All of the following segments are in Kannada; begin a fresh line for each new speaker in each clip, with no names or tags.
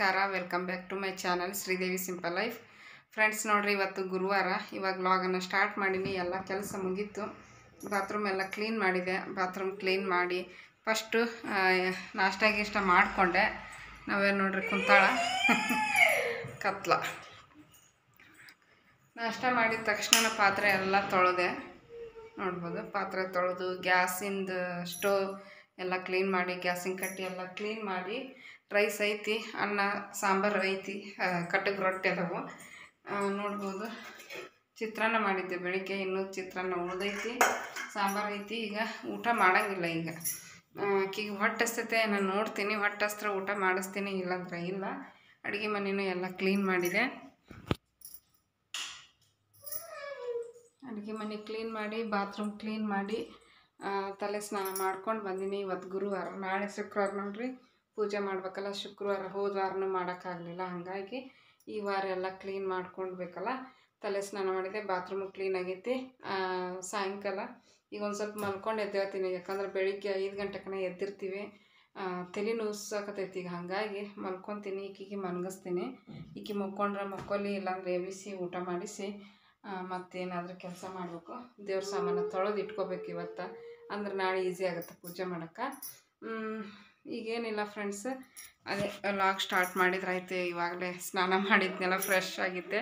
ನಮಸ್ಕಾರ welcome back to my channel Sridevi simple life friends ನೋಡಿರಿ, ಇವತ್ತು ಗುರುವಾರ. ಇವಾಗ ವ್ಲಾಗನ್ನು ಸ್ಟಾರ್ಟ್ ಮಾಡೀನಿ, ಎಲ್ಲ ಕೆಲಸ ಮುಗೀತು. ಬಾತ್ರೂಮ್ ಎಲ್ಲ ಕ್ಲೀನ್ ಮಾಡಿದೆ. ಬಾತ್ರೂಮ್ ಕ್ಲೀನ್ ಮಾಡಿ ಫಸ್ಟು ನಾಷ್ಟ ಗೀಷ್ಟ ಮಾಡಿಕೊಂಡೆ. ನಾವೇನು ನೋಡ್ರಿ, ಕುಂತಾಳ? ಕತ್ಲ. ನಾಷ್ಟ ಮಾಡಿದ ತಕ್ಷಣ ಪಾತ್ರೆ ಎಲ್ಲ ತೊಳೆದೆ. ನೋಡ್ಬೋದು, ಪಾತ್ರೆ ತೊಳೆದು, ಗ್ಯಾಸಿಂದ ಸ್ಟೋವ್ ಎಲ್ಲ ಕ್ಲೀನ್ ಮಾಡಿ, ಗ್ಯಾಸಿನ ಕಟ್ಟಿ ಎಲ್ಲ ಕ್ಲೀನ್ ಮಾಡಿ ರೈಸ್ ಐತಿ, ಅನ್ನ, ಸಾಂಬಾರು ಐತಿ ಕಟ್ಟಗ ರೊಟ್ಟಿ ಅದಾವು. ನೋಡ್ಬೋದು. ಚಿತ್ರಾನ್ನ ಮಾಡಿದ್ದೆ ಬೆಳಿಗ್ಗೆ, ಇನ್ನೂ ಚಿತ್ರಾನ್ನ ಉಳ್ದೈತಿ ಸಾಂಬಾರು ಐತಿ. ಈಗ ಊಟ ಮಾಡೋಂಗಿಲ್ಲ ಈಗ. ಆಕಿಗೆ ಹೊಟ್ಟೆ ಹಸ್ತೈತೆ ನಾನು ನೋಡ್ತೀನಿ ಹೊಟ್ಟೆ ಹಸ್ತ್ರ ಊಟ ಮಾಡಿಸ್ತೀನಿ, ಇಲ್ಲಾಂದ್ರೆ ಇಲ್ಲ. ಅಡುಗೆ ಮನೆಯೂ ಎಲ್ಲ ಕ್ಲೀನ್ ಮಾಡಿದೆ. ಅಡುಗೆ ಮನೆ ಕ್ಲೀನ್ ಮಾಡಿ ಬಾತ್ರೂಮ್ ಕ್ಲೀನ್ ಮಾಡಿ ತಲೆ ಸ್ನಾನ ಮಾಡ್ಕೊಂಡು ಬಂದೀನಿ ಇವತ್ತು ಗುರುವಾರ. ನಾಳೆ ಶುಕ್ರವಾರ ನೋಡ್ರಿ. ಪೂಜೆ ಮಾಡ್ಬೇಕಲ್ಲ, ಶುಕ್ರವಾರ ಹೋದ ವಾರನೂ ಮಾಡೋಕ್ಕಾಗಲಿಲ್ಲ ಹಾಗಾಗಿ ಈ ವಾರ ಎಲ್ಲ ಕ್ಲೀನ್ ಮಾಡ್ಕೊಂಡ್ಬೇಕಲ್ಲ. ತಲೆ ಸ್ನಾನ ಮಾಡಿದೆ ಬಾತ್ರೂಮು ಕ್ಲೀನ್ ಆಗೈತಿ. ಸಾಯಂಕಾಲ ಈಗ ಒಂದು ಸ್ವಲ್ಪ ಮಲ್ಕೊಂಡು ಎದ್ದೇಳ್ತೀನಿ. ಯಾಕಂದ್ರೆ ಬೆಳಿಗ್ಗೆ ಐದು ಗಂಟೆಕನ ಎದ್ದಿರ್ತೀವಿ. ತಲೆ ಸಾಕತೈತಿ ಈಗ. ಹಾಗಾಗಿ ಮಲ್ಕೊತೀನಿ, ಈಕಿಗೆ ಮನ್ಗಿಸ್ತೀನಿ. ಈಕಿ ಮಲ್ಕೊಂಡ್ರೆ ಮಕ್ಕೊಲಿ ಇಲ್ಲಾಂದ್ರೆ ಎಬಿಸಿ ಊಟ ಮಾಡಿಸಿ ಮತ್ತೇನಾದರೂ ಕೆಲಸ ಮಾಡಬೇಕು. ದೇವ್ರ ಸಾಮಾನು ತೊಳೆದು ಇಟ್ಕೋಬೇಕು ಇವತ್ತು. ಅಂದ್ರೆ ನಾಳೆ ಈಸಿ ಆಗುತ್ತೆ ಪೂಜೆ ಮಾಡೋಕ್ಕೆ. ಈಗೇನಿಲ್ಲ ಫ್ರೆಂಡ್ಸ್ ಅದೇ ಲಾಗ್ ಸ್ಟಾರ್ಟ್ ಮಾಡಿದ್ರಾಯ್ತು, ಇವಾಗಲೇ ಸ್ನಾನ ಮಾಡಿದ್ನೆಲ್ಲ ಫ್ರೆಶ್ ಆಗಿದ್ದೆ.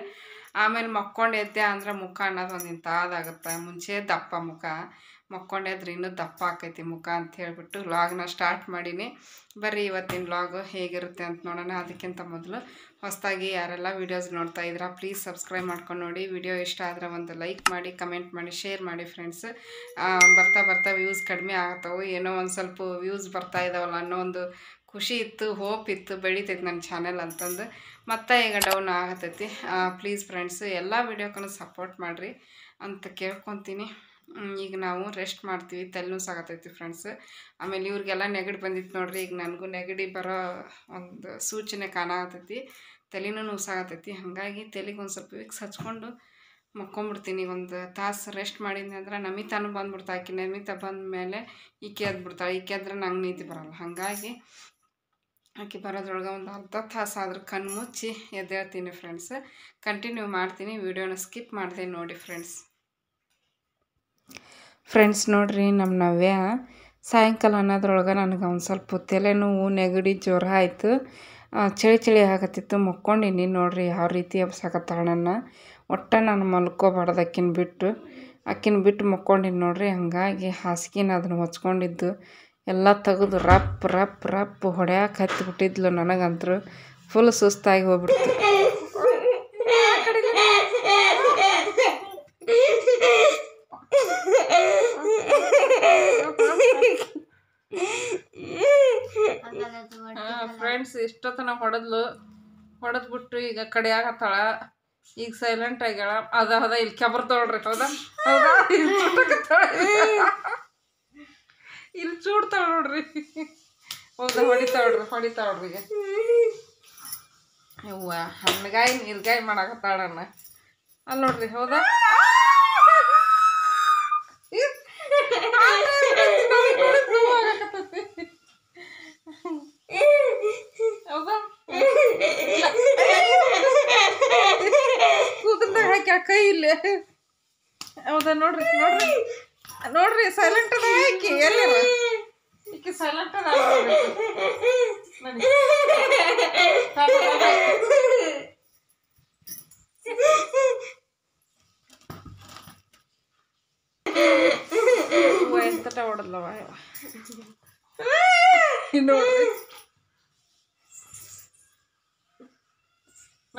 ಆಮೇಲೆ ಮಕ್ಕೊಂಡು ಎದ್ದೆ ಅಂದ್ರೆ ಮುಖ ಅನ್ನೋದು ಒಂದು ಇಂಥದ್ದಾಗುತ್ತೆ ಮುಂಚೆ ದಪ್ಪ ಮುಖ. ಮಕ್ಕೊಂಡೆದ್ರೆ ಇನ್ನೂ ದಪ್ಪ ಆಕೈತಿ ಮುಖ ಅಂತ ಹೇಳ್ಬಿಟ್ಟು ಲಾಗ್ನ ಸ್ಟಾರ್ಟ್ ಮಾಡೀನಿ. ಬರ್ರಿ ಇವತ್ತಿನ ಲಾಗು ಹೇಗಿರುತ್ತೆ ಅಂತ ನೋಡೋಣ. ಅದಕ್ಕಿಂತ ಮೊದಲು ಹೊಸದಾಗಿ ಯಾರೆಲ್ಲ ವೀಡಿಯೋಸ್ ನೋಡ್ತಾ ಇದ್ದೀರಾ ಪ್ಲೀಸ್ ಸಬ್ಸ್ಕ್ರೈಬ್ ಮಾಡ್ಕೊಂಡು ನೋಡಿ. ವಿಡಿಯೋ ಇಷ್ಟ ಆದರೆ ಒಂದು ಲೈಕ್ ಮಾಡಿ ಕಮೆಂಟ್ ಮಾಡಿ ಶೇರ್ ಮಾಡಿ ಫ್ರೆಂಡ್ಸ್ ಬರ್ತಾ ಬರ್ತಾ ವ್ಯೂಸ್ ಕಡಿಮೆ ಆಗ್ತಾವೆ. ಏನೋ ಒಂದು ಸ್ವಲ್ಪ ವ್ಯೂಸ್ ಬರ್ತಾ ಇದ್ದಾವಲ್ಲ ಅನ್ನೋ ಒಂದು ಖುಷಿ ಇತ್ತು ಹೋಪ್ ಇತ್ತು, ಬೆಳೀತೈತೆ ನನ್ನ ಚಾನೆಲ್ ಅಂತಂದು. ಮತ್ತೆ ಈಗ ಡೌನ್ ಆಗತೈತಿ. ಪ್ಲೀಸ್ ಫ್ರೆಂಡ್ಸ್ ಎಲ್ಲ ವೀಡಿಯೋಕ್ಕೂ ಸಪೋರ್ಟ್ ಮಾಡಿರಿ ಅಂತ ಕೇಳ್ಕೊತೀನಿ. ಈಗ ನಾವು ರೆಸ್ಟ್ ಮಾಡ್ತೀವಿ ತಲೆನೂ ಸಾಗತೈತಿ ಫ್ರೆಂಡ್ಸ್ ಆಮೇಲೆ ಇವ್ರಿಗೆಲ್ಲ ನೆಗಡಿ ಬಂದಿತ್ತು ನೋಡ್ರಿ, ಈಗ ನನಗೂ ನೆಗಡಿ ಬರೋ ಒಂದು ಸೂಚನೆ ಕಾಣತೈತಿ ತಲೆನೂ ನುಸಾಗತೈತಿ ಹಾಗಾಗಿ ತಲೆಗೆ ಒಂದು ಸ್ವಲ್ಪ ವಿಕ್ಸ್ ಹಚ್ಕೊಂಡು ಮಕ್ಕೊಂಬಿಡ್ತೀನಿ. ಒಂದು ತಾಸು ರೆಸ್ಟ್ ಮಾಡಿದ್ನಿ ಅಂದ್ರೆ ನಮಿತಾನು ಬಂದ್ಬಿಡ್ತಾ, ಆಕಿ ನಮಿತ ಬಂದ ಮೇಲೆ ಈಕೆ ಎದ್ಬಿಡ್ತಾಳೆ. ಈಕೆ ಆದ್ರೆ ನಂಗೆ ನೀತಿ ಬರಲ್ಲ. ಹಾಗಾಗಿ ಆಕೆ ಬರೋದ್ರೊಳಗೆ ಒಂದು ಅರ್ಧ ತಾಸು ಆದ್ರೆ ಕಣ್ಣು ಮುಚ್ಚಿ ಎದ್ದೇಳ್ತೀನಿ ಫ್ರೆಂಡ್ಸ್ ಕಂಟಿನ್ಯೂ ಮಾಡ್ತೀನಿ. ವಿಡಿಯೋನ ಸ್ಕಿಪ್ ಮಾಡಿದೆ ನೋಡಿ ಫ್ರೆಂಡ್ಸ್ ಫ್ರೆಂಡ್ಸ್ ನೋಡ್ರಿ ನಮ್ಮ ನವ್ಯ. ಸಾಯಂಕಾಲ ಅನ್ನೋದ್ರೊಳಗೆ ನನಗೆ ಒಂದು ಸ್ವಲ್ಪ ತಲೆನೋವು ನೆಗಡಿ, ಜ್ವರ ಆಯಿತು. ಚಳಿ ಚಳಿ ಆಗತ್ತಿತ್ತು, ಮಕ್ಕೊಂಡಿನಿ ನೋಡ್ರಿ ಯಾವ ರೀತಿ ಸಾಕತ್ತ ಹಣನ ಒಟ್ಟು ನಾನು ಮಲ್ಕೋಬಾರ್ದು ಅಕ್ಕಿನ ಬಿಟ್ಟು. ಅಕ್ಕಿನ ಬಿಟ್ಟು ಮಕ್ಕೊಂಡಿನಿ ನೋಡ್ರಿ, ಹಂಗಾಗಿ ಹಾಸಿಗೆನ ಅದನ್ನು ಹೊಚ್ಕೊಂಡಿದ್ದು. ಎಲ್ಲ ತೆಗೆದು ರಪ್ ರಪ್ ರಪ್ ಹೊಡ್ಯಾಕೆ ಹತ್ತಿಬಿಟ್ಟಿದ್ಲು ನನಗಂತೂ ಫುಲ್ ಸುಸ್ತಾಗಿ ಹೋಗ್ಬಿಡ್ತು. ಫ್ರೆಂಡ್ಸ್ ಇಷ್ಟೊತ್ತನ ಹೊಡೆದ್ಲು? ಹೊಡೆದ್ಬಿಟ್ಟು ಈಗ ಕಡಿಯಾಗತ್ತಾಳ ಈಗ ಸೈಲೆಂಟ್ ಆಗ್ಯಾಳ. ಅದ ಅದ ಇಲ್ಲಿ ಕೆಬರ್ ತೊಗೊಳ್ರಿ ಹೌದಾ? ಹೌದಾ? ಇಲ್ಲಿ ಚೂಡ್ತಾಳ ನೋಡ್ರಿ. ಹೌದಾ? ಹೊಡಿತಾಳ್ರಿ ಹೊಡಿತಾಳ್ರಿ ಈಗ ಇವ್ವ ಹಣ್ಣಗಾಯಿ ನೀರ್ಗಾಯಿ ಮಾಡಾಕತ್ತಾಳಣ್ಣ ಅಲ್ಲಿ ನೋಡ್ರಿ ಹೌದಾ? ಕೂದಲ್ದಾಗ ಹಾಕಿ ಆ ಕೈ ಇಲ್ಲೇ ಹೌದಾ ನೋಡ್ರಿ ನೋಡ್ರಿ ನೋಡ್ರಿ ಸೈಲೆಂಟ್ ಅದ ಹಾಕಿ ಎಲ್ಲಿ ಈಕಿ ಸೈಲೆಂಟ್ ಅದ ನೋಡ್ರಿ ನಡಿ. ತಾತ, ತಾತ. ಅವ್ವ ಎಂತಟ ಹೊಡದ್ಲವ ಯವ್ವ. ನೋಡ್ರಿ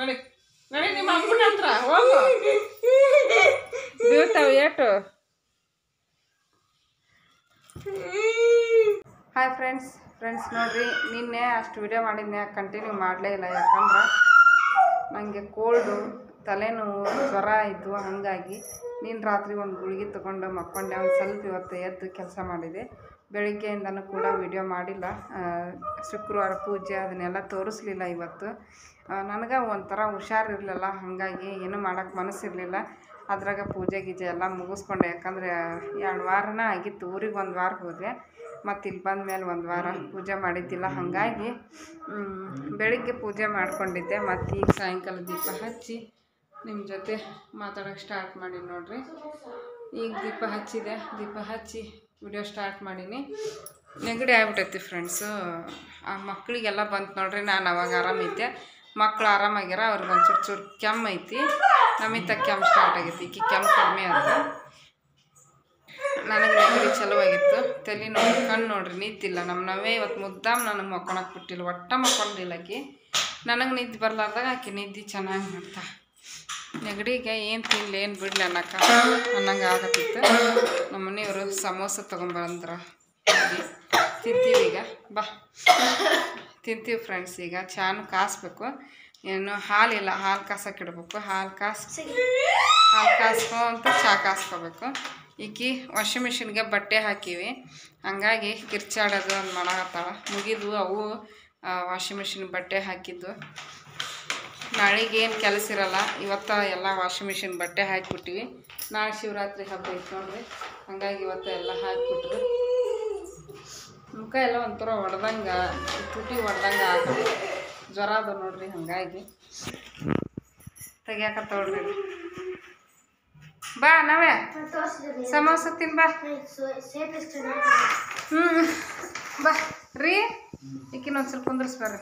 ನಡಿ ನಡಿ ನಿಮ್ಮ ಅಮ್ಮನ ಹತ್ರ ಹಾಯ್ ಫ್ರೆಂಡ್ಸ್ ಫ್ರೆಂಡ್ಸ್ ನೋಡ್ರಿ, ನಿನ್ನೆ ಅಷ್ಟು ವಿಡಿಯೋ ಮಾಡಿದ್ನೆ ಕಂಟಿನ್ಯೂ ಮಾಡಲೇ ಇಲ್ಲ. ಯಾಕಂದ್ರೆ ನನಗೆ ಕೋಲ್ಡು ತಲೆನೋವು ಜ್ವರ ಇದ್ದು ಹಾಗಾಗಿ ನೀನು ರಾತ್ರಿ ಒಂದು ಗುಳಿಗೆ ತೊಗೊಂಡು ಮಕ್ಕೊಂಡೆ, ಒಂದು ಸ್ವಲ್ಪ ಇವತ್ತು ಎದ್ದು ಕೆಲಸ ಮಾಡಿದೆ. ಬೆಳಿಗ್ಗೆಯಿಂದನೂ ಕೂಡ ವಿಡಿಯೋ ಮಾಡಿಲ್ಲ. ಶುಕ್ರವಾರ ಪೂಜೆ ಅದನ್ನೆಲ್ಲ ತೋರಿಸ್ಲಿಲ್ಲ ಇವತ್ತು. ನನಗೆ ಒಂಥರ ಹುಷಾರಿರಲಿಲ್ಲ. ಹಾಗಾಗಿ ಏನೂ ಮಾಡೋಕ್ಕೆ ಮನಸ್ಸಿರಲಿಲ್ಲ. ಅದ್ರಾಗ ಪೂಜೆ ಗೀಜೆ ಎಲ್ಲ ಮುಗಿಸ್ಕೊಂಡೆ. ಯಾಕಂದ್ರೆ ಎರಡು ವಾರನ ಆಗಿತ್ತು. ಊರಿಗೆ ಒಂದು ವಾರ ಹೋದೆ. ಮತ್ತು ಇಲ್ಲಿ ಬಂದ ಮೇಲೆ ಒಂದು ವಾರ ಪೂಜೆ ಮಾಡಿದ್ದಿಲ್ಲ. ಹಾಗಾಗಿ ಬೆಳಿಗ್ಗೆ ಪೂಜೆ ಮಾಡ್ಕೊಂಡಿದ್ದೆ. ಮತ್ತು ಈಗ ಸಾಯಂಕಾಲ ದೀಪ ಹಚ್ಚಿ ನಿಮ್ಮ ಜೊತೆ ಮಾತಾಡೋಕ್ಕೆ ಸ್ಟಾರ್ಟ್ ಮಾಡಿ ನೋಡಿರಿ. ಈಗ ದೀಪ ಹಚ್ಚಿದೆ. ದೀಪ ಹಚ್ಚಿ ವಿಡಿಯೋ ಸ್ಟಾರ್ಟ್ ಮಾಡೀನಿ. ನೆಗಡಿ ಆಗ್ಬಿಟ್ಟೈತಿ ಫ್ರೆಂಡ್ಸು ಆ ಮಕ್ಕಳಿಗೆಲ್ಲ ಬಂತು ನೋಡ್ರಿ, ನಾನು ಅವಾಗ ಆರಾಮಿದ್ದೆ. ಮಕ್ಕಳು ಆರಾಮಾಗ್ಯಾರ, ಅವ್ರಿಗೆ ಒಂಚೂರು ಚೂರು ಕೆಮ್ಮು ಐತಿ. ನಮಿತ ಕೆಮ್ಮು ಸ್ಟಾರ್ಟ್ ಆಗೈತಿ, ಈಕಿ ಕೆಮ್ಮು ಕಡಿಮೆ ಅಂತ ನನಗೆ ನೆಗಡಿ ಚಲೋ ಆಗಿತ್ತು. ತಲೆ ನೋಡಿ, ಕಣ್ಣು ನೋಡ್ರಿ, ನಿದ್ದಿಲ್ಲ. ನಮ್ಮ ನಾವೇ ಇವತ್ತು ಮುದ್ದಾಮ್ ನನಗೆ ಮಕ್ಕೊಳಕ್ಕೆ ಬಿಟ್ಟಿಲ್ಲ. ಒಟ್ಟ ಮಕ್ಕೊಂಡಿಲ್ಲ ಆಕಿ. ನನಗೆ ನಿದ್ದೆ ಬರ್ಲಾರ್ದಾಗ ಆಕೆ ನಿದ್ದೆ ಚೆನ್ನಾಗಿ ಮಾಡ್ತಾ. ನೆಗಡಿಗೆ ಏನು ತಿನ್ಲಿ ಏನು ಬಿಡ್ಲಿ ಅನ್ನಕ್ಕ? ಅನ್ನಂಗೆ ಆಗತ್ತಿತ್ತು. ನಮ್ಮ ಮನೆಯವರು ಸಮೋಸ ತೊಗೊಂಬಂದ್ರ. ತಿಂತೀವಿ ಈಗ. ಬಾ. ತಿಂತೀವಿ ಫ್ರೆಂಡ್ಸ್ ಈಗ. ಚಾನು ಕಾಸ್ಬೇಕು. ಏನು ಹಾಲಿಲ್ಲ ಹಾಲು ಕಾಸಕ್ಕೆ ಇಡ್ಬೇಕು. ಹಾಲು ಕಾಸ್ ಹಾಲು ಕಾಸ್ಕೊಂತ ಚಹಾ ಕಾಸ್ಕೋಬೇಕು. ಈಕಿ ವಾಷಿಂಗ್ ಮಿಷಿನ್ಗೆ ಬಟ್ಟೆ ಹಾಕಿವಿ. ಹಂಗಾಗಿ ಕಿರ್ಚಾಡೋದು ಒಂದು ಮಾಡಾಕತ್ತಾಳ. ಮುಗಿದು ಅವು ವಾಷಿಂಗ್ ಮಿಷಿನ್ ಬಟ್ಟೆ ಹಾಕಿದ್ದು. ನಾಳೆಗೆ ಏನು ಕೆಲಸ ಇರಲ್ಲ, ಇವತ್ತು ಎಲ್ಲ ವಾಷಿಂಗ್ ಮಿಷಿನ್ ಬಟ್ಟೆ ಹಾಕಿಬಿಟ್ಟಿವಿ ನಾಳೆ ಶಿವರಾತ್ರಿ ಹಬ್ಬ ಐತೆ ನೋಡ್ರಿ, ಹಂಗಾಗಿ ಇವತ್ತು ಎಲ್ಲ ಹಾಕಿಬಿಟ್ರು. ಮುಖ ಎಲ್ಲ ಒಂಥರ ಹೊಡೆದಂಗೆ ತುಟಿ ಹೊಡೆದಂಗೆ ಆಗ್ತದೆ ಜ್ವರ ಅದು ನೋಡ್ರಿ ಹಂಗಾಗಿ. ತೆಗಿಯಾಕತ್ತವ್ರಿ ಇದು. ಬಾ ನಾವೇ ಸಮೋಸ ತಿನ್ ಬಾ. ಹ್ಞೂ ಬಾ. ರೀ ಈಕಿನ ಒಂದು ಸ್ವಲ್ಪ ಕುಂದ್ರಿಸ್ಬರ್ರಿ.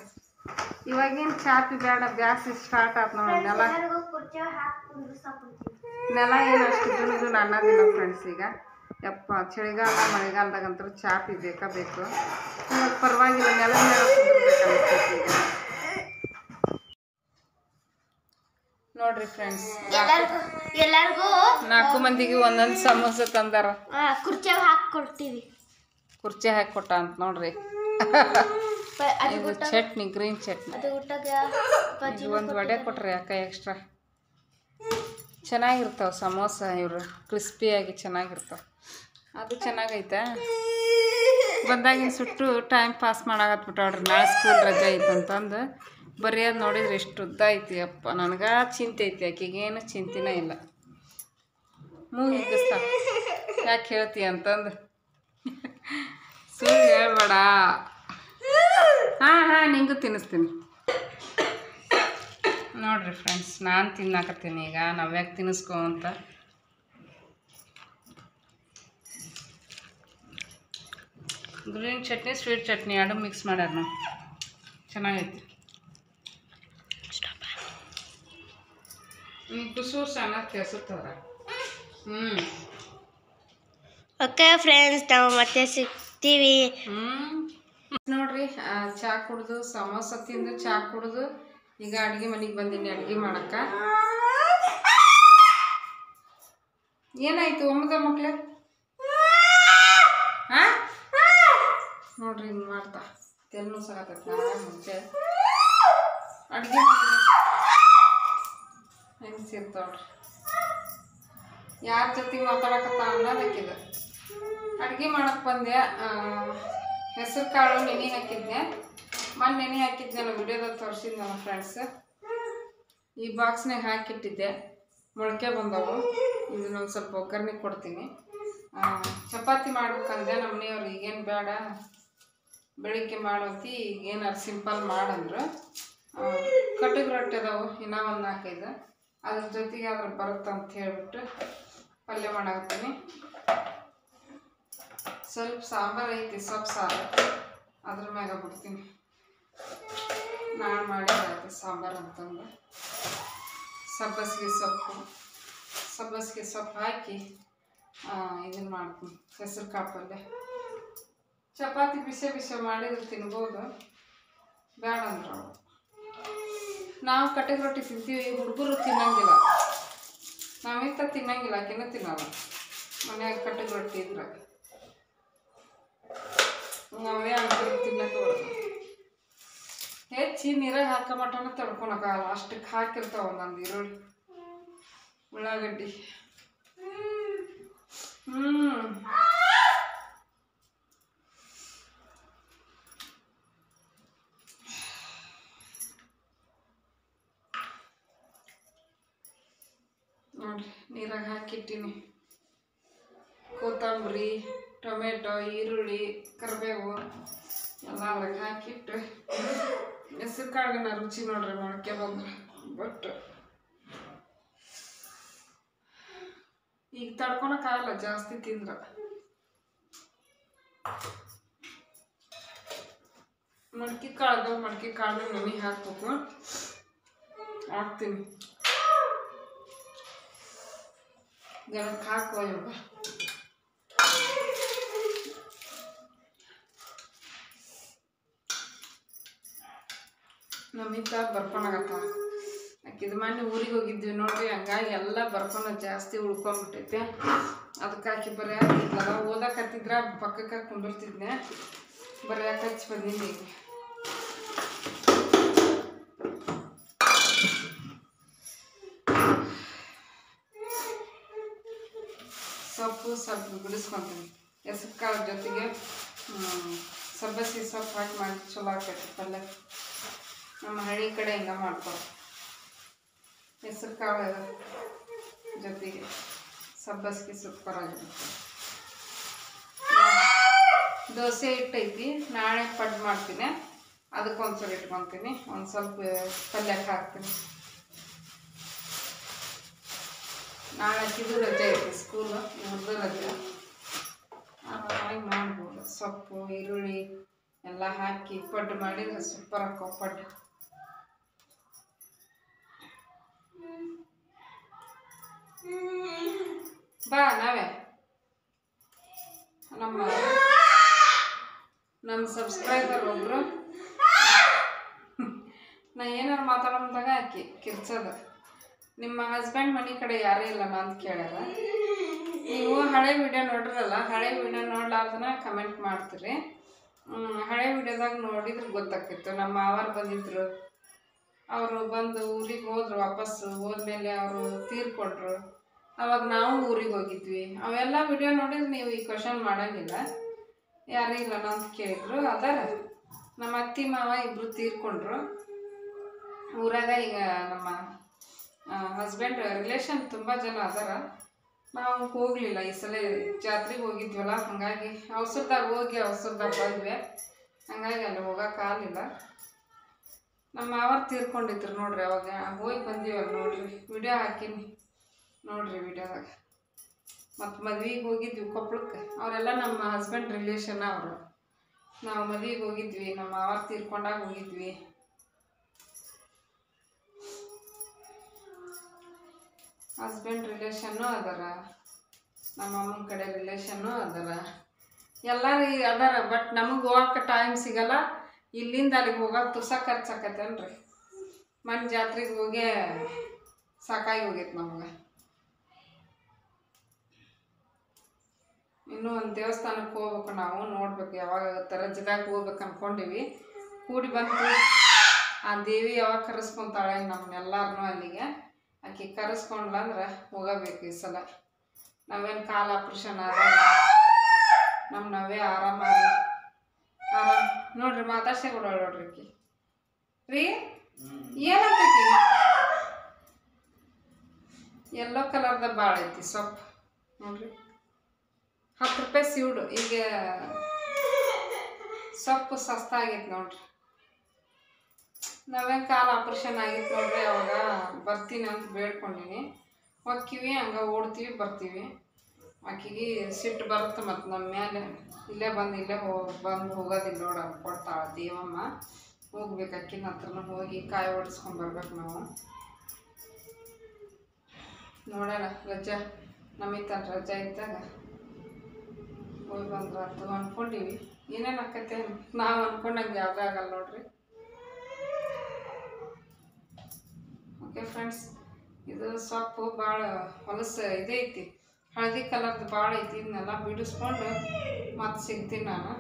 ಇವಾಗೇನು ಚಾಪಿ ಬೇಡ ಬ್ಯಾಸಿ ಸ್ಟಾರ್ಟ್ ಆತ್ ನೋಡಿ ನೆಲ. ನೆಲ ಏನು ಅಷ್ಟು ದುಣಿದು ಅನ್ನೋದಿಲ್ಲ ಫ್ರೆಂಡ್ಸ್ ಈಗ. ಯಪ್ಪ ಚಳಿಗಾಲ ಮಳೆಗಾಲದಾಗಂತೂ ಚಾಪಿ ಬೇಕಾ ಬೇಕು? ಇವಾಗ ಪರವಾಗಿಲ್ಲ ನೆಲ ಮೇಲೆ ಕುಂದಿರ್ಬೇಕು ಈಗ. ನೋಡ್ರಿ ಫ್ರೆಂಡ್ಸ್
ಎಲ್ಲರಿಗೂ
ನಾಲ್ಕು ಮಂದಿಗೆ ಒಂದೊಂದು ಸಮೋಸ ತಂದಾರ.
ಕುರ್ಚಿ ಕೊಡ್ತೀವಿ.
ಕುರ್ಚಿ ಹಾಕಿ ಕೊಟ್ಟ ಅಂತ ನೋಡ್ರಿ. ಇದು ಚಟ್ನಿ ಗ್ರೀನ್ ಚಟ್ನಿ. ಇದು ಒಂದು ವಡೆ ಕೊಟ್ರಿ ಅಕ್ಕ ಎಕ್ಸ್ಟ್ರಾ ಚೆನ್ನಾಗಿರ್ತಾವೆ ಸಮೋಸ ಇವರು ಕ್ರಿಸ್ಪಿಯಾಗಿ ಚೆನ್ನಾಗಿರ್ತಾವೆ. ಅದು ಚೆನ್ನಾಗೈತೆ? ಬಂದಾಗಿನ ಸುಟ್ಟು ಟೈಮ್ ಪಾಸ್ ಮಾಡಾಕತ್ಬಿಟ್ಟವ್ರಿ ನಾಳೆ ಸ್ಕೂಲ್ ರಜೆ ಐತೆ ಅಂತಂದು ಬರೆಯೋದು ನೋಡಿದ್ರೆ ಎಷ್ಟು ಉದ್ದ ಐತಿ ಅಪ್ಪ. ನನಗೆ ಚಿಂತೆ ಐತಿ ಆಕೆಗೇನು ಚಿಂತೆನೇ ಇಲ್ಲ. ಮೂಗು ಹಿಗ್ಗಿಸ್ತಾ. ಯಾಕೆ ಹೇಳ್ತಿ ಅಂತಂದು? ಸುಳ್ಳು ಹೇಳ್ಬೇಡ. ಹಾಂ ಹಾಂ ನಿಂಗು ತಿನ್ನಿಸ್ತೀನಿ. ನೋಡ್ರಿ ಫ್ರೆಂಡ್ಸ್ ನಾನು ತಿನ್ನಾಕತ್ತೀನಿ ಈಗ ನಾವ್ಯಾಕೆ ತಿನ್ನಿಸ್ಕೊ ಅಂತ. ಗ್ರೀನ್ ಚಟ್ನಿ ಸ್ವೀಟ್ ಚಟ್ನಿ ಎರಡು ಮಿಕ್ಸ್ ಮಾಡ್ಯಾರ ನಾವು ಚೆನ್ನಾಗೈತಿ. ಹ್ಞೂ ಕುಸು ಸಣ್ಣ ಕೆಸುತ್ತವ್ರ ಹ್ಞೂ
ಓಕೆ ಫ್ರೆಂಡ್ಸ್ ನಾವು ಮತ್ತೆ ಸಿಗ್ತೀವಿ.
ಹ್ಮ್. ನೋಡ್ರಿ ಆ, ಚಾ ಕುಡ್ದು ಸಮೋಸ ತಿಂದು ಚಾ ಕುಡ್ದು ಈಗ ಅಡ್ಗೆ ಮನೆಗೆ ಬಂದೀನಿ ಅಡ್ಗೆ ಮಾಡಕ್ಕ. ಏನಾಯ್ತು ಒಮ್ಮದ ಮಕ್ಳೆ? ಹಾ ನೋಡ್ರಿ ಹಿಂಗೆ ಮಾಡ್ತಾ. ತೆಲ್ನು ಸಾಕತ್ತ ಮುಂಚೆ. ಅಡ್ಗೆ ಹೆಂಗ್ ಸಿಗ್ತಾವ್ರಿ ಯಾರ ಜೊತೆ ಮಾತಾಡಕತ್ತ ಅನ್ನೋದಕ್ಕಿದೆ. ಅಡುಗೆ ಮಾಡಕ್ಕೆ ಬಂದೆ ಹೆಸರು ಕಾಳು, ನೆನೆ ಹಾಕಿದ್ದೆ ಮೊನ್ನೆ ನೆನೆ ಹಾಕಿದ್ನಲ್ಲ ವಿಡಿಯೋದಾಗ ತೋರಿಸಿದ್ನಲ್ಲ ಫ್ರೆಂಡ್ಸ್ ಈ ಬಾಕ್ಸ್ನಾಗ ಹಾಕಿಟ್ಟಿದ್ದೆ. ಮೊಳಕೆ ಬಂದವು. ಇದನ್ನೊಂದು ಸ್ವಲ್ಪ ಒಗ್ಗರಣೆ ಕೊಡ್ತೀನಿ. ಚಪಾತಿ ಮಾಡ್ಬೇಕಂದ್ರೆ ನಮ್ಮ ಮನೆಯವ್ರು, ಈಗೇನು ಬೇಡ. ಬೆಳಿಗ್ಗೆ ಮಾಡೋತಿ, ಈಗೇನಾರು ಸಿಂಪಲ್ ಮಾಡಂದ್ರು. ಕಟ್ಟಿಗೆ ರೊಟ್ಟಿ ಅದಾವು, ಇನ್ನೂ ಒಂದು ನಾಲ್ಕೈದು. ಅದ್ರ ಜೊತೆಗೆ ಅದ್ರ ಬರುತ್ತೆ ಅಂತ ಹೇಳ್ಬಿಟ್ಟು ಪಲ್ಯ ಮಾಡಾಕತ್ತೀನಿ. ಸ್ವಲ್ಪ ಸಾಂಬಾರು ಐತಿ ಸೊಪ್ಪು ಸಾರು ಅದ್ರ ಮ್ಯಾಗ ಬಿಡ್ತೀನಿ. ನಾನು ಮಾಡಿದ್ದಾಯ್ತು ಸಾಂಬಾರು ಅಂತಂದು. ಸಬ್ಬಸಿಗೆ ಸೊಪ್ಪು ಸಬ್ಬಸಿಗೆ ಸೊಪ್ಪು ಹಾಕಿ ಇದನ್ನು ಮಾಡ್ತೀನಿ. ಹೆಸರು ಕಾಳು ಪಲ್ಯ ಚಪಾತಿ ಬಿಸಿ ಬಿಸಿ ಮಾಡಿದ್ರೆ ತಿನ್ಬೋದು. ಬೇಡ ಅಂದ್ರೆ ನಾವು ಕಟ್ಟಿಗೆ ರೊಟ್ಟಿ ತಿಂತೀವಿ ಹುಡುಗರು ತಿನ್ನಂಗಿಲ್ಲ. ನಾವಿಂತ ತಿನ್ನಂಗಿಲ್ಲ, ಆಕಿನೂ ತಿನ್ನಲ್ಲ. ಮನ್ಯಾಗ ಕಟ್ಟಿಗೆ ರೊಟ್ಟಿ ಇದ್ರೆ. ನಾವೇ ತಿನ್ನಕ್ಕೆ ಹೆಚ್ಚಿ ನೀರಾಗ ಹಾಕೋ ಮಟನ ತಡ್ಕೊಳಕ್ಕಾಗಲ್ಲ. ಅಷ್ಟಕ್ಕೆ ಹಾಕಿರ್ತಾವ ಒಂದೊಂದು ಈರುಳ್ಳಿ, ಉಳ್ಳಾಗಡ್ಡಿ. ಹ್ಮ್. ನೋಡ್ರಿ, ನೀರಾಗ ಹಾಕಿಟ್ಟಿನಿ. ಕೊತ್ತಂಬರಿ. ಟೊಮೆಟೊ, ಈರುಳ್ಳಿ, ಕರಿಬೇವು ಎಲ್ಲ ಅದ್ರಾಗ ಹಾಕಿಟ್ಟು ಹೆಸರು ಕಾಳಿನ ರುಚಿ ನೋಡ್ರಿ ಮೊಳಕೆ ಬಂದ್ರೆ ಬಟ್ ಈಗ ತಡ್ಕೊಳಕ್ಕಾಗಲ್ಲ ಜಾಸ್ತಿ ತಿಂದ್ರೆ. ಮಡ್ಕೆ ಕಾಳ್ದು ಮಡ್ಕೆ ಕಾಳು ನೆನೆ ಹಾಕ್ಬೇಕು. ಹಾಕ್ತೀನಿ. ಗೆಳಕ್ಕೆ ಹಾಕುವ ಇವಾಗ. ನಮ್ಮಿತ್ತ ಬರ್ಕೊಳಗತ್ತ ಇದು ಮೊನ್ನೆ ಊರಿಗೆ ಹೋಗಿದ್ವಿ ನೋಡ್ರಿ, ಹಂಗಾಗಿ ಎಲ್ಲ ಬರ್ಕೊಂಡು ಜಾಸ್ತಿ ಉಳ್ಕೊಂಡ್ಬಿಟ್ಟೈತೆ. ಅದಕ್ಕೆ ಬರೆಯಲ್ಲ ಬರೆಯಾಕಿದ್ಲಲ್ಲ ಓದಕತ್ತಿದ್ರ ಪಕ್ಕಕ್ಕೆ ಕುಂದಿರ್ತಿದ್ನೆ. ಬರೆಯಕ್ಕೆ ಹಚ್ಚಿ ಬಂದೀನಿ ಸೊಪ್ಪು ಸ್ವಲ್ಪ ಬಿಡಿಸ್ಕೊತೀನಿ. ಹೆಸರು ಕಾಳು ಜೊತೆಗೆ ಸಬ್ಬಸಿ ಸೊಪ್ಪು ಹಾಕಿ ಮಾಡಿ ಚಲೋ ಆಗ್ತೈತೆ ಪಲ್ಯ. ನಮ್ಮ ಹಳ್ಳಿ ಕಡೆ ಹಿಂಗೆ ಮಾಡ್ತಾರೆ ಹೆಸರು ಕಾಳು ಜೊತೆಗೆ ಸಬ್ಬಸ್ಗೆ ಆಗಿರುತ್ತೆ. ದೋಸೆ ಹಿಟ್ಟೈತಿ, ನಾಳೆ ಪಡ್ ಮಾಡ್ತೀನಿ. ಅದಕ್ಕೆ ಸ್ವಲ್ಪ ಇಟ್ಕೊತೀನಿ. ಒಂದು ಸ್ವಲ್ಪ ಪಲ್ಯಕ್ಕೆ ಹಾಕ್ತೀನಿ. ನಾಳೆ ಇದು ರಜೆ ಐತಿ ಸ್ಕೂಲು ಇವ್ರದ್ದು ರಜೆ. ಆರಾಮಾಗಿ ಮಾಡ್ಬೋದು. ಸೊಪ್ಪು, ಈರುಳ್ಳಿ ಎಲ್ಲ ಹಾಕಿ ಪಡ್ಡು ಮಾಡಿದ್ರೆ ಸೂಪರ್ ಹಾಕೋ ಪಡ್ಡು ಬಾ, ನಾವೇ. ನಮ್ಮ ನಮ್ಮ ಸಬ್ಸ್ಕ್ರೈಬರ್ ಒಬ್ರು. ನಾ ಏನಾರು ಮಾತಾಡೋದಾಗ ಆಕಿ ಕಿರ್ಚೋದು. ನಿಮ್ಮ ಹಸ್ಬೆಂಡ್ ಮನೆ ಕಡೆ ಯಾರೂ ಇಲ್ಲ ಅಂತ ಕೇಳ್ಯಾರ. ನೀವು ಹಳೆ ವಿಡಿಯೋ ನೋಡಿರಲ್ಲ, ಹಳೆ ವಿಡಿಯೋ ನೋಡ್ಲಾರ್ದನ ಕಮೆಂಟ್ ಮಾಡ್ತೀರಿ. ಹಳೆ ವಿಡಿಯೋದಾಗ ನೋಡಿದ್ರೆ ಗೊತ್ತಾಗ್ತಿತ್ತು. ನಮ್ಮ ಮಾವಾರು ಬಂದಿದ್ರು. ಅವರು ಬಂದು ಊರಿಗೆ ಹೋದ್ರು, ವಾಪಸ್ಸು ಹೋದ್ಮೇಲೆ ಅವರು ತೀರ್ಕೊಂಡ್ರು. ಅವಾಗ ನಾವು ಊರಿಗೆ ಹೋಗಿದ್ವಿ. ಅವೆಲ್ಲ ವಿಡಿಯೋ ನೋಡಿದ್ರೆ ನೀವು ಈ ಕ್ವಶನ್ ಮಾಡಂಗಿಲ್ಲ. ಯಾರೂ ಇಲ್ಲ ಅಂತ ಕೇಳಿದ್ರು, ಅದಾರ. ನಮ್ಮ ಅತ್ತಿ, ಮಾವ ಇಬ್ಬರು ತೀರ್ಕೊಂಡ್ರು. ಊರಾಗ ಈಗ ನಮ್ಮ ಹಸ್ಬೆಂಡ್ ರಿಲೇಷನ್ ತುಂಬ ಜನ ಅದರ. ನಾವು ಹೋಗಲಿಲ್ಲ. ಈ ಸಲ ಜಾತ್ರೆಗೆ ಹೋಗಿದ್ವಲ್ಲ, ಹಾಗಾಗಿ ಅವಸರದಾಗ ಹೋಗಿ ಅವಸರದಾಗ ಬಂದ್ವಿ. ಹಂಗಾಗಿ ಅಲ್ಲಿ ಹೋಗೋಕ್ಕಾಗಲಿಲ್ಲ ನಮ್ಮ ಮಾವರು ತೀರ್ಕೊಂಡಿದ್ರು ನೋಡ್ರಿ ಅವಾಗ. ಹೋಗಿ ಬಂದೀವಲ್ಲ ನೋಡ್ರಿ. ವಿಡಿಯೋ ಹಾಕೀನಿ. ನೋಡ್ರಿ ವಿಡಿಯೋದಾಗ. ಮತ್ತು ಮದ್ವೆಗೆ ಹೋಗಿದ್ವಿ ಕೊಪ್ಪಳಕ್ಕೆ ಅವರೆಲ್ಲ ನಮ್ಮ ಹಸ್ಬೆಂಡ್ ರಿಲೇಷನ್ ಅವರು. ನಾವು ಮದ್ವೆಗೆ ಹೋಗಿದ್ವಿ, ನಮ್ಮ ಮಾವ ತೀರ್ಕೊಂಡಾಗ ಹೋಗಿದ್ವಿ. ಹಸ್ಬೆಂಡ್ ರಿಲೇಷನ್ನು ಅದರ. ನಮ್ಮ ಅಮ್ಮನ ಕಡೆ ರಿಲೇಷನ್ನು ಅದರ. ಎಲ್ಲರೂ ಅದರ ಬಟ್ ನಮಗೆ ಹೋಗೋಕೆ ಟೈಮ್ ಸಿಗಲ್ಲ. ಇಲ್ಲಿಂದ ಅಲ್ಲಿಗೆ ಹೋಗೋಕೆ ತುಸ ಖರ್ಚಾಕತ್ತೇನ್ರಿ ಮನೆ ಜಾತ್ರೆಗೆ ಹೋಗಿ ಸಾಕಾಗಿ ಹೋಗೈತೆ ನಮ್ಗೆ. ಇನ್ನೂ ಒಂದು ದೇವಸ್ಥಾನಕ್ಕೆ ಹೋಗ್ಬೇಕು, ನಾವು ನೋಡ್ಬೇಕು ಯಾವಾಗ ಆಗುತ್ತಾರೆ ಜಗಾಕ್ ಹೋಗ್ಬೇಕು ಅನ್ಕೊಂಡಿವಿ. ಕೂಡಿ ಬಂತು ಆ ದೇವಿ ಯಾವಾಗ ಕರೆಸ್ಕೊಂತಾಳೆ ನಮ್ಮನ್ನೆಲ್ಲರನ್ನೂ ಅಲ್ಲಿಗೆ. ಆಕೆ ಕರೆಸ್ಕೊಂಡ್ಲಂದ್ರೆ ಹೋಗಬೇಕು ಈ ಸಲ. ನಾವೇನು ಕಾಲ ಆಪ್ರೇಷನ್ ಆದ ನಮ್ಮ ನಾವೇ ಆರಾಮಾಗಿ ಆರಾಮ್ ನೋಡ್ರಿ ಮಾತಾಡ್ಸೇ ಕೊಡೋಳ ನೋಡ್ರಿ ಆಕಿ. ರೀ ಏನಂತೈತಿ ಎಲ್ಲೋ ಕಲರ್ದ ಭಾಳ ಐತಿ ಸೊಪ್ಪು ನೋಡ್ರಿ. ಹತ್ತು ರೂಪಾಯಿ ಸೀಡು. ಈಗ ಸೊಪ್ಪು ಸಸ್ತ ಆಗೈತೆ ನೋಡ್ರಿ. ನಾವೇನು ಕಾಲು ಆಪ್ರೇಷನ್ ಆಗಿತ್ತು ನೋಡ್ರಿ, ಅವಾಗ ಬರ್ತೀನಿ ಅಂತ ಬೇಡ್ಕೊಂಡಿನಿ. ಹೊಕ್ಕಿವಿ ಹಂಗೆ ಓಡ್ತೀವಿ, ಬರ್ತೀವಿ. ಆಕಿಗೆ ಸಿಟ್ಟು ಬರುತ್ತೆ ಮತ್ತು ನಮ್ಮ ಮೇಲೆ ಇಲ್ಲೇ ಬಂದು, ಇಲ್ಲೇ ಹೋ, ಬಂದು ಹೋಗೋದಿಲ್ಲ ನೋಡ ಕೊಡ್ತಾಳೆ ದೇವಮ್ಮ. ಹೋಗ್ಬೇಕು, ಅಕ್ಕಿನ ಹೋಗಿ ಕಾಯಿ ಓಡಿಸ್ಕೊಂಡು ಬರ್ಬೇಕು ನಾವು. ನೋಡೋಣ, ರಜಾ. ನಮಿತ ರಜಾ ಇದ್ದಾಗ. ಹೋಗಿ ಬಂದ್ರೆ ಅಂದ್ಕೊಂಡೀವಿ ಏನೇನು ಆಕತ್ತೆ ನಾವು ಅಂದ್ಕೊಂಡಂಗೆ ಯಾವುದೇ ಆಗಲ್ಲ ನೋಡ್ರಿ. ಓಕೆ ಫ್ರೆಂಡ್ಸ್ ಇದು ಸೊಪ್ಪು ಭಾಳ ಹೊಲಸು ಇದೈತಿ ಹಳದಿ ಕಲರ್ದು ಭಾಳ ಐತಿ ಇದನ್ನೆಲ್ಲ ಬಿಡಿಸ್ಕೊಂಡು ಮತ್ತೆ ಸಿಗ್ತೀನಿ ನಾನು.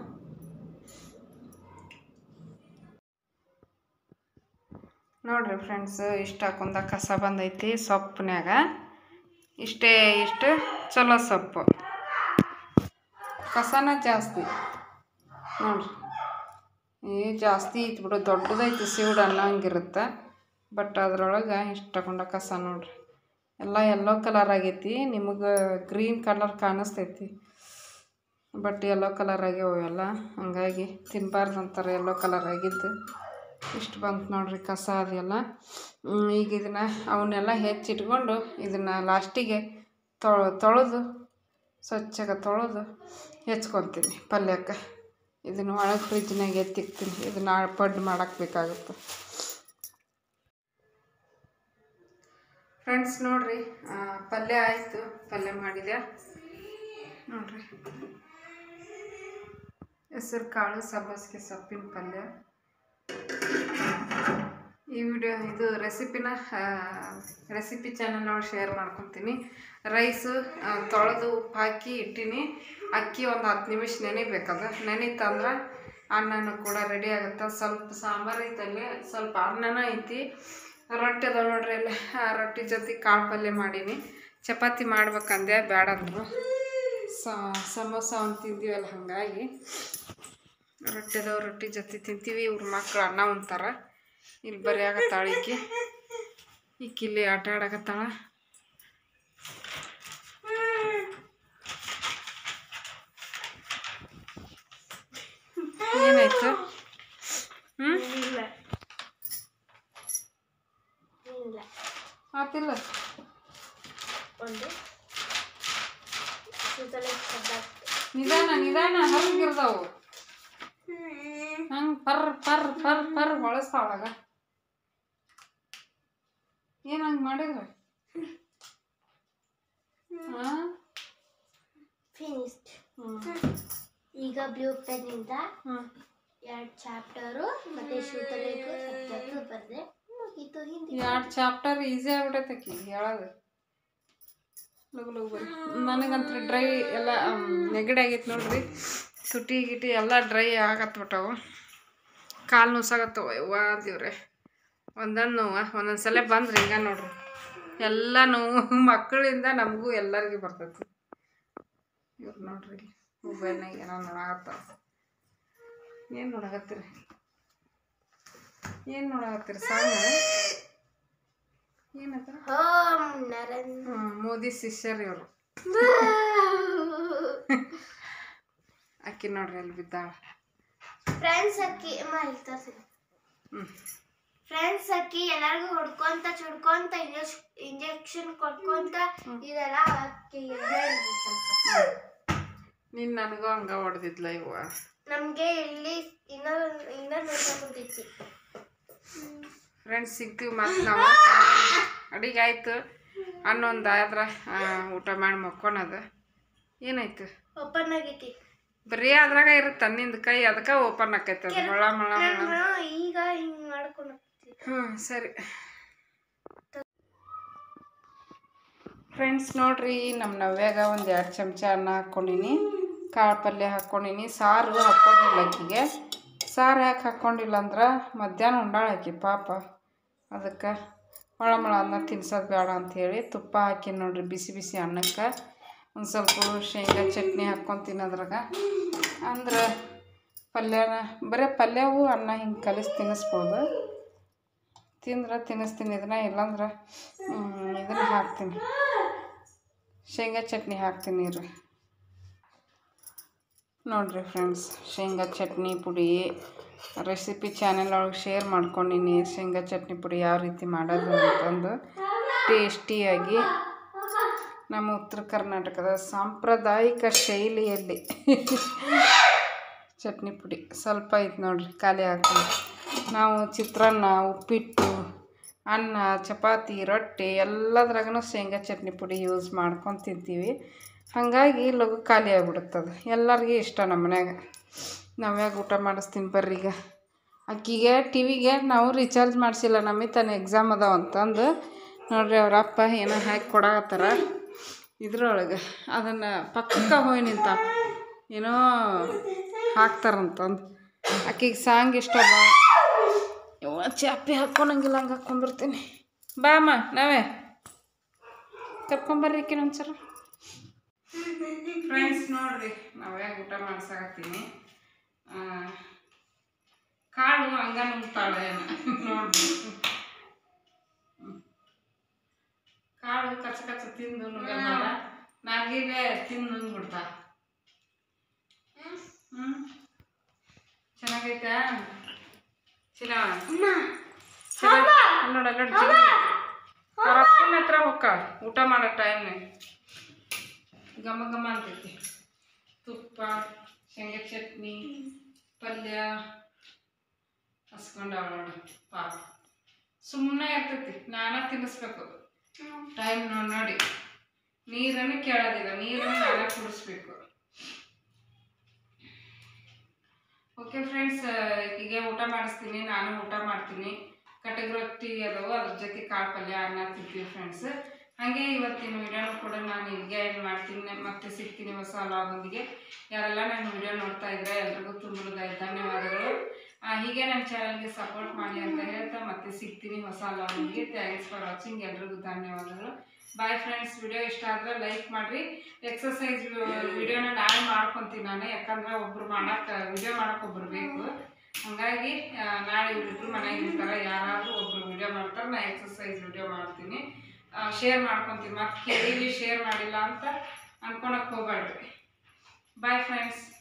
ನೋಡ್ರಿ ಫ್ರೆಂಡ್ಸ್ ಇಷ್ಟು ಹಾಕೊಂಡ ಕಸ ಬಂದೈತಿ ಸೊಪ್ಪಿನಾಗ ಇಷ್ಟೇ ಇಷ್ಟು ಚಲೋ ಸೊಪ್ಪು. ಕಸನ ಜಾಸ್ತಿ. ನೋಡ್ರಿ. ಏ, ಜಾಸ್ತಿ ಐತಿ ಬಿಡು, ದೊಡ್ಡದೈತಿ ಸೀಡ್ ಅನ್ನೋಂಗಿರುತ್ತೆ. ಬಟ್ ಅದರೊಳಗೆ ಇಷ್ಟು ತಗೊಂಡ ಕಸ ನೋಡ್ರಿ. ಎಲ್ಲ ಯೆಲ್ಲೋ ಕಲರ್ ಆಗೈತಿ, ನಿಮಗೆ ಗ್ರೀನ್ ಕಲರ್ ಕಾಣಿಸ್ತೈತಿ. ಬಟ್ ಯೆಲ್ಲೋ ಕಲರ್ ಆಗ್ಯಾವ ಎಲ್ಲ ಹಂಗಾಗಿ ತಿನ್ನಬಾರ್ದು ಅಂತಾರೆ ಯೆಲ್ಲೋ ಕಲರ್ ಆಗಿದ್ದು. ಇಷ್ಟು ಬಂತು ನೋಡ್ರಿ ಕಸ ಅದೆಲ್ಲ. ಈಗ ಇದನ್ನು ಅವನ್ನೆಲ್ಲ ಹೆಚ್ಚಿಟ್ಕೊಂಡು ಇದನ್ನು ಲಾಸ್ಟಿಗೆ ತೊಳ, ತೊಳೆದು ಸ್ವಚ್ಛಗೆ ತೊಳೆದು ಹೆಚ್ಕೊತೀನಿ ಪಲ್ಯಕ್ಕೆ. ಇದನ್ನು ಒಳಗೆ ಫ್ರಿಜ್ನಾಗ ಎತ್ತಿಕ್ತೀನಿ. ಇದನ್ನು ಪಡ್ಡು ಮಾಡಕ್ಕೆ ಬೇಕಾಗುತ್ತೆ. ಫ್ರೆಂಡ್ಸ್ ನೋಡಿರಿ ಪಲ್ಯ ಆಯಿತು. ಪಲ್ಯ ಮಾಡಿದೆ ನೋಡಿರಿ. ಹೆಸರು ಕಾಳು, ಸಬ್ಬಸಿಗೆ ಸೊಪ್ಪಿನ ಪಲ್ಯ. ಈ ವಿಡಿಯೋ, ಇದು ರೆಸಿಪಿನ ರೆಸಿಪಿ ಚಾನಲ್ ನೋಡಿ ಶೇರ್ ಮಾಡ್ಕೊತೀನಿ. ರೈಸು ತೊಳೆದು ಉಪ್ಪು ಹಾಕಿ ಇಟ್ಟೀನಿ. ಅಕ್ಕಿ ಒಂದು ಹತ್ತು ನಿಮಿಷ ನೆನಿಬೇಕದು ನೆನೀತಂದ್ರೆ ಅನ್ನನೂ ಕೂಡ ರೆಡಿ ಆಗುತ್ತೆ. ಸ್ವಲ್ಪ ಸಾಂಬಾರು ಐತಲ್ಲಿ ಸ್ವಲ್ಪ ಅನ್ನನ ಐತಿ. ರೊಟ್ಟಿ ಅದಾವೆ ನೋಡ್ರಿ ಅಲ್ಲಿ ಆ, ರೊಟ್ಟಿ ಜೊತೆ ಕಾಳು ಪಲ್ಯ ಮಾಡೀನಿ. ಚಪಾತಿ ಮಾಡ್ಬೇಕಂದೆ ಬೇಡ ಅಂದರು. ಸಮೋಸ ಒಂದು ತಿಂತೀವಲ್ಲ ಹಾಗಾಗಿ. ರೊಟ್ಟಿ ಅದಾವ ರೊಟ್ಟಿ ಜೊತೆ ತಿಂತೀವಿ. ಇವ್ರ ಮಕ್ಳು ಅನ್ನ ಉಣ್ತಾರ. ಇಲ್ಲಿ ಬರೀ ಆಗತ್ತಾಳ ಈಕಿ. ಈಕಿ ಇಲ್ಲಿ ಆಟ ಆಡಕತ್ತಾಳ. ಏನಾಯ್ತು? ಹ್ಞೂ ಆತಿಲ್ಲ. ನಿಧಾನ ನಿಧಾನ ಹರಿಗಿರ್ತಾವು ಹಂಗೆ ಪರ್ ಪರ್ ಪರ್ ಪರ್ ಬಳಸ್ತಾವಾಗ ಏನು ಹಂಗೆ ಮಾಡಿದ್ರೆ? ಹಾಂ
ಫಿನಿಶ್ಡ್
ಹ್ಞೂ
ಈಗ ಬ್ಲೂ ಪೆನ್
ಇಂದ
ಎರಡು ಚಾಪ್ಟರು ಮತ್ತೆ ಶೂತಲೇಖು ಸಬ್ಜೆಕ್ಟ್ ಬರ್ದೆ. ಮುಗೀತು ಹಿಂದಿ
ಎರಡು ಚಾಪ್ಟರ್ ಈಸಿ ಆಗ್ಬಿಟ್ಟೈತೆ ಹೇಳೋದು. ಲಗು ಲಗು ಬರೀ. ನನಗಂತ್ರ ಡ್ರೈ ಎಲ್ಲ ನೆಗಡಿ ಆಗೈತೆ ನೋಡ್ರಿ. ತುಟಿ ಗಿಟಿ ಎಲ್ಲ ಡ್ರೈ ಆಗತ್ಬಿಟ್ಟವು. ಕಾಲು ನುಸಾಗತ್ತವ ಯವ್ವ ದೇವ್ರೆ. ಒಂದೊಂದು ನೋವು ಒಂದೊಂದು ಸಲ ಬಂದ್ರೆ ಹಿಂಗ ನೋಡ್ರಿ. ಎಲ್ಲ ನೋವು ಮಕ್ಕಳಿಂದ ನಮಗೂ ಎಲ್ಲರಿಗೂ ಬರ್ತೈತಿ. ಇವ್ರು ನೋಡ್ರಿ ಮೊಬೈಲ್ನಾಗ ಏನೋ ನೋಡಾಕತ್ತಾವ ಏನು ನೋಡಾಕತ್ತೀರಿ ಏನು ನೋಡಾಕತ್ತೀರಿ ಸಾಂಗ್
ನರನ್
ಮೋದಿ ಶಿಷ್ಯರು ಇವರು ಅಕ್ಕಿ ನೋಡ್ರಿ ಅಲ್ಲಿ ಬಿದ್ದಾಳ
ಫ್ರೆಂಡ್ಸ್ ಅಕ್ಕಿ.
ಹ್ಞೂ
ಫ್ರೆಂಡ್ಸ್ ಅಕ್ಕಿ ಎಲ್ಲರಿಗೂ ಹೊಡ್ಕೊಂತ ಚುಡ್ಕೊಂತ ಇಂಜೆಕ್ಷನ್ ಕೊಡ್ಕೊಂತ ಇದೆಲ್ಲ ಅಕ್ಕಿ ಸ್ವಲ್ಪ
ನೀನು ನನಗೂ ಹಂಗ ಹೊಡೆದಿದ್ಲ ಇವ
ನಮ್ಗೆ ಇಲ್ಲಿ ಇನ್ನೊಂದು ಇನ್ನೊಂದು ಕುಂತೈತಿ.
ಫ್ರೆಂಡ್ಸ್ ಸಿಗ್ತೀವಿ ಮತ್ತೆ ನಾವು ಅಡಿಗೆ ಆಯ್ತು. ಹನ್ನೊಂದು ಆದ್ರೆ ಊಟ ಮಾಡಿ ಮಕ್ಕೊಳೋದು ಏನಾಯ್ತು?
ಓಪನ್ ಆಗೈತಿ.
ಬರೀ ಅದ್ರಾಗ ಇರುತ್ತೆ ನಿಂದು ಕೈ ಅದಕ್ಕೆ ಓಪನ್ ಆಕೈತೆ ಅದು ಮೊಳ ಮೊಳ ಮೊಳ.
ಈಗ ಹಿಂಗ್ ಮಾಡ್ಕೊಂಡು ಹ್ಮ್
ಹ್ಞೂ ಸರಿ. ಫ್ರೆಂಡ್ಸ್ ನೋಡ್ರಿ ನಮ್ಮ ನವ್ಯಾಗ ಒಂದು ಎರಡು ಚಮಚ ಅನ್ನ ಹಾಕ್ಕೊಂಡೀನಿ ಕಾಳು ಪಲ್ಯ ಹಾಕ್ಕೊಂಡೀನಿ. ಸಾರು ಹಾಕ್ಕೊಂಡಿಲ್ಲ ಅಕ್ಕಿಗೆ. ಸಾರು ಯಾಕೆ ಹಾಕ್ಕೊಂಡಿಲ್ಲ ಅಂದ್ರೆ ಮಧ್ಯಾಹ್ನ ಉಂಡಾಳ ಆಕಿ ಪಾಪ. ಅದಕ್ಕೆ ಮೊಳ ಮೊಳ ಅನ್ನ ತಿನ್ಸೋದು ಬೇಡ ಅಂಥೇಳಿ ತುಪ್ಪ ಹಾಕಿ ನೋಡ್ರಿ ಬಿಸಿ ಬಿಸಿ ಅನ್ನಕ್ಕೆ. ಒಂದು ಸ್ವಲ್ಪ ಶೇಂಗಾ ಚಟ್ನಿ ಹಾಕ್ಕೊಂಡು ತಿನ್ನೋದ್ರಾಗ. ಅಂದ್ರೆ ಪಲ್ಯನ, ಬರೀ ಪಲ್ಯವು ಅನ್ನ ಹಿಂಗೆ ಕಲಿಸಿ ತಿನ್ನಿಸ್ಬೋದು ತಿಂದ್ರೆ ತಿನ್ನಿಸ್ತೀನಿ ಇದನ್ನ ಇಲ್ಲಾಂದ್ರೆ ಇದನ್ನ ಹಾಕ್ತೀನಿ. ಶೇಂಗಾ ಚಟ್ನಿ ಹಾಕ್ತೀನಿ ರೀ ನೋಡಿರಿ ಫ್ರೆಂಡ್ಸ್, ಶೇಂಗಾ ಚಟ್ನಿ ಪುಡಿ. ರೆಸಿಪಿ ಚಾನೆಲ್ ಒಳಗೆ ಶೇರ್ ಮಾಡ್ಕೊಂಡಿನಿ. ಶೇಂಗಾ ಚಟ್ನಿ ಪುಡಿ ಯಾವ ರೀತಿ ಮಾಡೋದು ಅಂತಂದು ಟೇಸ್ಟಿಯಾಗಿ ನಮ್ಮ ಉತ್ತರ ಕರ್ನಾಟಕದ ಸಾಂಪ್ರದಾಯಿಕ ಶೈಲಿಯಲ್ಲಿ ಚಟ್ನಿ ಪುಡಿ. ಸ್ವಲ್ಪ ಐತೆ ನೋಡಿರಿ, ಖಾಲಿ ಹಾಕೊಂಡು ನಾವು ಚಿತ್ರಾನ್ನ, ಉಪ್ಪಿಟ್ಟು, ಅನ್ನ, ಚಪಾತಿ, ರೊಟ್ಟಿ ಎಲ್ಲದ್ರಾಗೂ ಶೇಂಗಾ ಚಟ್ನಿ ಪುಡಿ ಯೂಸ್ ಮಾಡ್ಕೊಂಡು ತಿಂತೀವಿ. ಹಾಗಾಗಿ ಲಘು ಖಾಲಿ ಆಗ್ಬಿಡುತ್ತದು ಎಲ್ಲರಿಗೂ ಇಷ್ಟ ನಮ್ಮ ಮನ್ಯಾಗ. ನಾವ್ಯಾಗ ಊಟ ಮಾಡಿಸ್ತೀನಿ ಬರ್ರಿ ಈಗ? ಅಕ್ಕಿಗೆ ಟಿ ವಿಗೆ ನಾವು ರೀಚಾರ್ಜ್ ಮಾಡಿಸಿಲ್ಲ. ನಮಗೆ ತನ್ನ ಎಕ್ಸಾಮ್ ಅದಾವ ಅಂತಂದು. ನೋಡ್ರಿ ಅವ್ರ ಅಪ್ಪ ಏನೋ ಹಾಕಿ ಕೊಡಾಕತ್ತಾರ ಇದ್ರೊಳಗೆ. ಅದನ್ನು ಪಕ್ಕ ಹೋಗಿ ನಿಂತ. ಏನೋ ಹಾಕ್ತಾರಂತಂದು. ಆಕಿಗೆ ಸಾಂಗ್ ಇಷ್ಟ ಯವ್ವ, ಚಾಪಿ ಹಾಕ್ಕೊಳಂಗಿಲ್ಲ ಹಂಗೆ ಹಾಕ್ಕೊಂಡ್ಬಿಡ್ತೀನಿ ಬಾ ಅಮ್ಮ ನಾವೇ? ಕರ್ಕೊಂಬರ್ರಿ ಈಕಿನ ಒಂದ್ಸಲ ಫ್ರೆಂಡ್ಸ್ ನೋಡ್ರಿ ನಾವ್ಯಾಗ ಊಟ ಮಾಡ್ಸಾಕತ್ತೀನಿ? ಕಾಳು ಹಂಗ ನುಂಗ್ತಾಳೆ ನೋಡ್ರಿ. ಕಾಳು ಕಚ್ಚ ಕಚ್ಚ ತಿಂದು ನುಂಗಲ್ಲ ತಿಂದು ನುಂಗ್ಬಿಡ್ತಾ. ಹ್ಞೂ ಚೆನ್ನಾಗೈತಾ? ಚಿನ್ನ ನೋಡ ಹತ್ರ ಹೋಗ ಊಟ ಮಾಡೋ ಟೈಮ್ನಾಗ ಘಮ ಘಮ ಅಂತೈತಿ. ತುಪ್ಪ, ಶೇಂಗಾ ಚಟ್ನಿ, ಪಲ್ಯ ಹಸ್ಕೊಂಡು ನೋಡಿ, ಪಾಪ. ಸುಮ್ಮನೆ ಇರ್ತೈತಿ, ನಾನೇ ತಿನ್ನಿಸ್ಬೇಕು. ಟೈಮ್ ನೋಡಿ ನೋಡಿ. ನೀರನ್ನು ಕೇಳೋದಿಲ್ಲ, ನೀರನ್ನು ನಾನೇ ಕುಡಿಸ್ಬೇಕು. ಓಕೆ ಫ್ರೆಂಡ್ಸ್ ಈಗ ಊಟ ಮಾಡಿಸ್ತೀನಿ, ನಾನು ಊಟ ಮಾಡ್ತೀನಿ. ಕಟಕ್ ರೊಟ್ಟಿ ಅದಾವು ಅದ್ರ ಜೊತೆ ಕಾಳು ಪಲ್ಯ, ಅನ್ನ ತಿಂತೀವಿ ಫ್ರೆಂಡ್ಸ್ ಹಾಗೆ ಇವತ್ತಿನ ವಿಡಿಯೋನು ಕೂಡ ನಾನು ಇಲ್ಲಿಗೆ ಮಾಡ್ತೀನಿ. ಮತ್ತೆ ಸಿಗ್ತೀನಿ ಹೊಸ ಲಾಗೊಂದಿಗೆ ಯಾರೆಲ್ಲ ನನ್ನ ವಿಡಿಯೋ ನೋಡ್ತಾ ಇದ್ರೆ ಎಲ್ರಿಗೂ ತುಂಬ ಧನ್ಯವಾದಗಳು. ಹೀಗೆ ನನ್ನ ಚಾನಲ್ಗೆ ಸಪೋರ್ಟ್ ಮಾಡಿ ಅಂತ ಹೇಳ್ತಾ ಮತ್ತೆ ಸಿಗ್ತೀನಿ ಹೊಸ ಲಾಗೊಂದಿಗೆ ಥ್ಯಾಂಕ್ಸ್ ಫಾರ್ ವಾಚಿಂಗ್ ಎಲ್ರಿಗೂ ಧನ್ಯವಾದಗಳು. ಬಾಯ್ ಫ್ರೆಂಡ್ಸ್ ವಿಡಿಯೋ ಇಷ್ಟ ಆದರೆ ಲೈಕ್ ಮಾಡಿರಿ. ಎಕ್ಸಸೈಸ್ ವಿಡಿಯೋನ ನಾನು ಮಾಡ್ಕೊತೀನಿ ನಾನು. ಯಾಕಂದ್ರೆ ಒಬ್ರು ಮಾಡೋಕೆ ವಿಡಿಯೋ ಒಬ್ರು ಬೇಕು. ಹಾಗಾಗಿ ನಾಳೆ ಇವರಿಬ್ರು ಮನೆಗೆ ಇರ್ತಾರೆ. ಯಾರಾದರೂ ಒಬ್ರು ವಿಡಿಯೋ ಮಾಡ್ತಾರೆ ನಾನು ಎಕ್ಸಸೈಸ್ ವಿಡಿಯೋ ಮಾಡ್ತೀನಿ. ಶೇರ್ ಮಾಡ್ಕೊತೀವಿ. ಮತ್ತೆ ಕೇಳಿ ಶೇರ್ ಮಾಡಿಲ್ಲ ಅಂತ ಅನ್ಕೊಳಕ್ಕೆ ಹೋಗ್ಬೇಡ್ರಿ. Bye friends